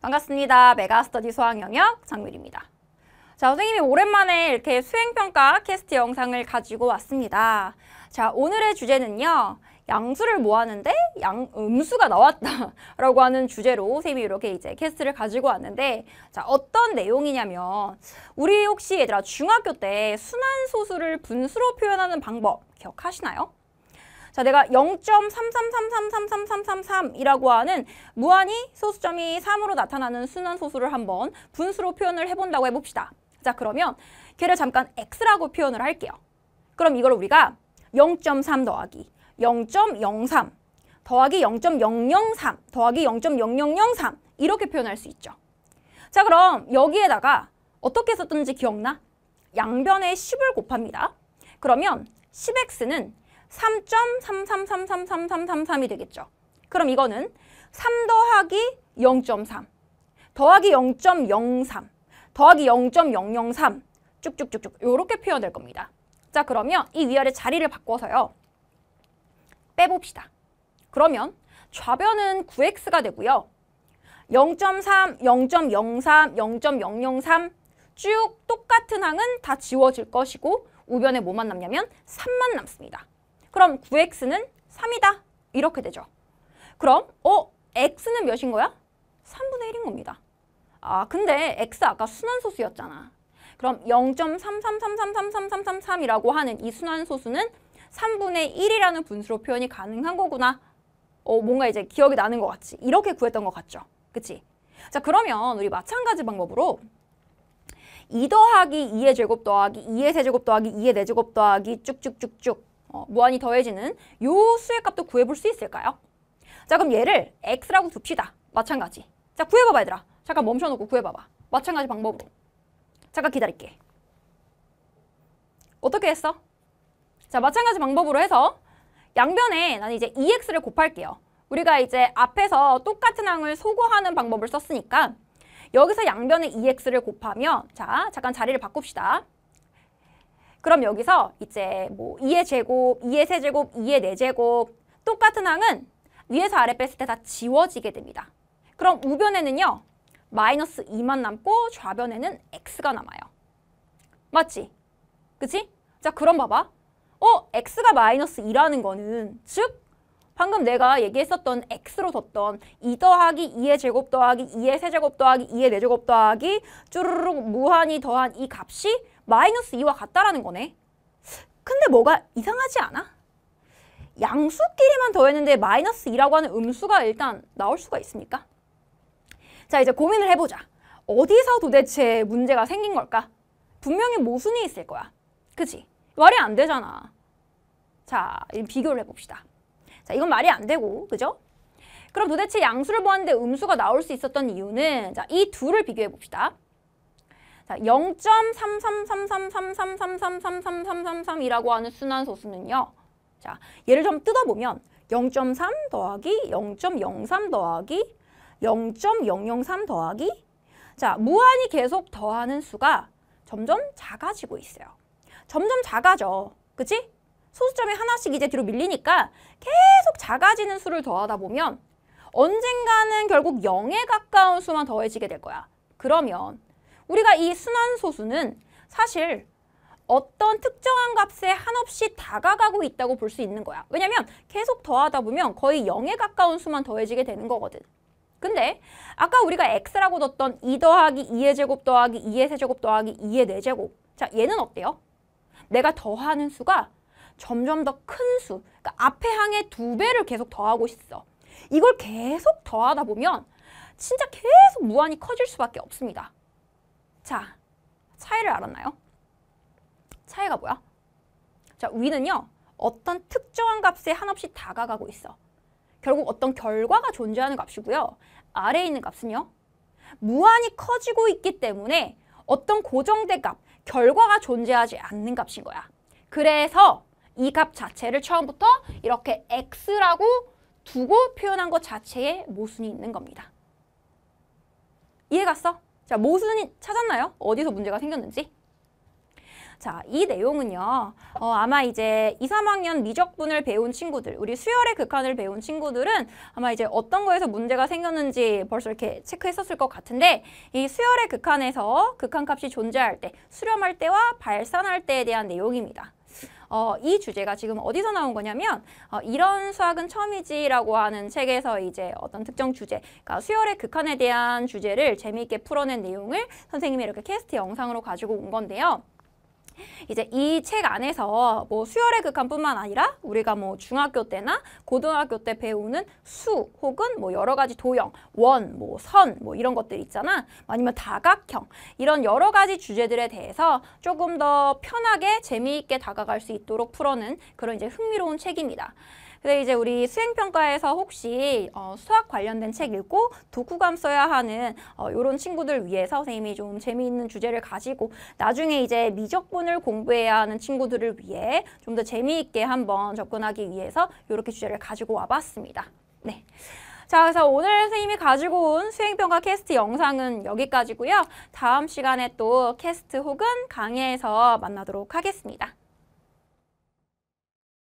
반갑습니다. 메가스터디 수학 영역 장밀입니다. 자, 선생님이 오랜만에 이렇게 수행평가 캐스트 영상을 가지고 왔습니다. 자, 오늘의 주제는요. 양수를 모았는데 양 음수가 나왔다라고 하는 주제로 선생님이 이렇게 이제 캐스트를 가지고 왔는데 자, 어떤 내용이냐면 우리 혹시 얘들아 중학교 때 순환소수를 분수로 표현하는 방법 기억하시나요? 자, 내가 0.333333333이라고 하는 무한히 소수점이 3으로 나타나는 순환 소수를 한번 분수로 표현을 해본다고 해봅시다. 자, 그러면 걔를 잠깐 x라고 표현을 할게요. 그럼 이걸 우리가 0.3 더하기 0.03 더하기 0.003 더하기 0.0003 이렇게 표현할 수 있죠. 자, 그럼 여기에다가 어떻게 썼던지 기억나? 양변에 10을 곱합니다. 그러면 10x는 3.33333333이 되겠죠. 그럼 이거는 3 더하기 0.3 더하기 0.03 더하기 0.003 쭉쭉쭉쭉 이렇게 표현될 겁니다. 자 그러면 이 위아래 자리를 바꿔서요. 빼봅시다. 그러면 좌변은 9x가 되고요. 0.3, 0.03, 0.003 쭉 똑같은 항은 다 지워질 것이고 우변에 뭐만 남냐면 3만 남습니다. 그럼 9x는 3이다. 이렇게 되죠. 그럼 어? x는 몇인 거야? 3분의 1인 겁니다. 아 근데 x 아까 순환소수였잖아. 그럼 0.333333333이라고 하는 이 순환소수는 3분의 1이라는 분수로 표현이 가능한 거구나. 어 뭔가 이제 기억이 나는 것 같지. 이렇게 구했던 것 같죠. 그치? 자 그러면 우리 마찬가지 방법으로 2 더하기 2의 제곱 더하기 2의 세제곱 더하기 2의 4제곱 더하기 쭉쭉쭉쭉 어, 무한히 더해지는 요 수의 값도 구해볼 수 있을까요? 자 그럼 얘를 x라고 둡시다. 마찬가지. 자 구해봐봐 얘들아. 잠깐 멈춰놓고 구해봐봐. 마찬가지 방법으로. 잠깐 기다릴게. 어떻게 했어? 자 마찬가지 방법으로 해서 양변에 나는 이제 2x를 곱할게요. 우리가 이제 앞에서 똑같은 항을 소거하는 방법을 썼으니까 여기서 양변에 2x를 곱하면 자 잠깐 자리를 바꿉시다. 그럼 여기서 이제 뭐 2의 제곱, 2의 세제곱, 2의 4제곱 똑같은 항은 위에서 아래 뺐을 때 다 지워지게 됩니다. 그럼 우변에는요. 마이너스 2만 남고 좌변에는 x가 남아요. 맞지? 그치? 자 그럼 봐봐. 어? x가 마이너스 2라는 거는 즉 방금 내가 얘기했었던 x로 뒀던 2 더하기 2의 제곱 더하기 2의 세제곱 더하기 2의 4제곱 더하기 쭈르륵 무한히 더한 이 값이 마이너스 2와 같다라는 거네. 근데 뭐가 이상하지 않아? 양수끼리만 더했는데 마이너스 2라고 하는 음수가 일단 나올 수가 있습니까? 자 이제 고민을 해보자. 어디서 도대체 문제가 생긴 걸까? 분명히 모순이 있을 거야. 그치? 말이 안 되잖아. 자 비교를 해봅시다. 자 이건 말이 안 되고 그죠? 그럼 도대체 양수를 보았는데 음수가 나올 수 있었던 이유는 자, 이 둘을 비교해 봅시다. 자, 0.33333333333이라고 하는 순환소수는요. 자, 얘를 좀 뜯어보면 0.3 더하기 0.03 더하기 0.003 더하기 자, 무한히 계속 더하는 수가 점점 작아지고 있어요. 점점 작아져. 그치? 소수점이 하나씩 이제 뒤로 밀리니까 계속 작아지는 수를 더하다 보면 언젠가는 결국 0에 가까운 수만 더해지게 될 거야. 그러면 우리가 이 순환소수는 사실 어떤 특정한 값에 한없이 다가가고 있다고 볼 수 있는 거야. 왜냐면 계속 더하다 보면 거의 0에 가까운 수만 더해지게 되는 거거든. 근데 아까 우리가 x라고 뒀던 2 더하기 2의 제곱 더하기 2의 세제곱 더하기 2의 4제곱 자 얘는 어때요? 내가 더하는 수가 점점 더 큰 수, 그러니까 앞에 항의 두 배를 계속 더하고 있어. 이걸 계속 더하다 보면 진짜 계속 무한히 커질 수밖에 없습니다. 자, 차이를 알았나요? 차이가 뭐야? 자, 위는요. 어떤 특정한 값에 한없이 다가가고 있어. 결국 어떤 결과가 존재하는 값이고요. 아래에 있는 값은요. 무한히 커지고 있기 때문에 어떤 고정된 값, 결과가 존재하지 않는 값인 거야. 그래서 이 값 자체를 처음부터 이렇게 x라고 두고 표현한 것 자체에 모순이 있는 겁니다. 이해 갔어? 자, 모순이 찾았나요? 어디서 문제가 생겼는지? 자, 이 내용은요. 어, 아마 이제 2, 3학년 미적분을 배운 친구들, 우리 수열의 극한을 배운 친구들은 아마 이제 어떤 거에서 문제가 생겼는지 벌써 이렇게 체크했었을 것 같은데 이 수열의 극한에서 극한값이 존재할 때, 수렴할 때와 발산할 때에 대한 내용입니다. 어, 이 주제가 지금 어디서 나온 거냐면 어, 이런 수학은 처음이지라고 하는 책에서 이제 어떤 특정 주제, 그러니까 수열의 극한에 대한 주제를 재미있게 풀어낸 내용을 선생님이 이렇게 캐스트 영상으로 가지고 온 건데요. 이제 이 책 안에서 뭐 수열의 극한뿐만 아니라 우리가 뭐 중학교 때나 고등학교 때 배우는 수 혹은 뭐 여러 가지 도형, 원, 뭐 선, 뭐 이런 것들 있잖아. 아니면 다각형 이런 여러 가지 주제들에 대해서 조금 더 편하게 재미있게 다가갈 수 있도록 풀어낸 그런 이제 흥미로운 책입니다. 근데 이제 우리 수행평가에서 혹시 어, 수학 관련된 책 읽고 독후감 써야 하는 어, 이런 친구들 위해서 선생님이 좀 재미있는 주제를 가지고 나중에 이제 미적분을 공부해야 하는 친구들을 위해 좀 더 재미있게 한번 접근하기 위해서 이렇게 주제를 가지고 와봤습니다. 네. 자, 그래서 오늘 선생님이 가지고 온 수행평가 캐스트 영상은 여기까지고요. 다음 시간에 또 캐스트 혹은 강의에서 만나도록 하겠습니다.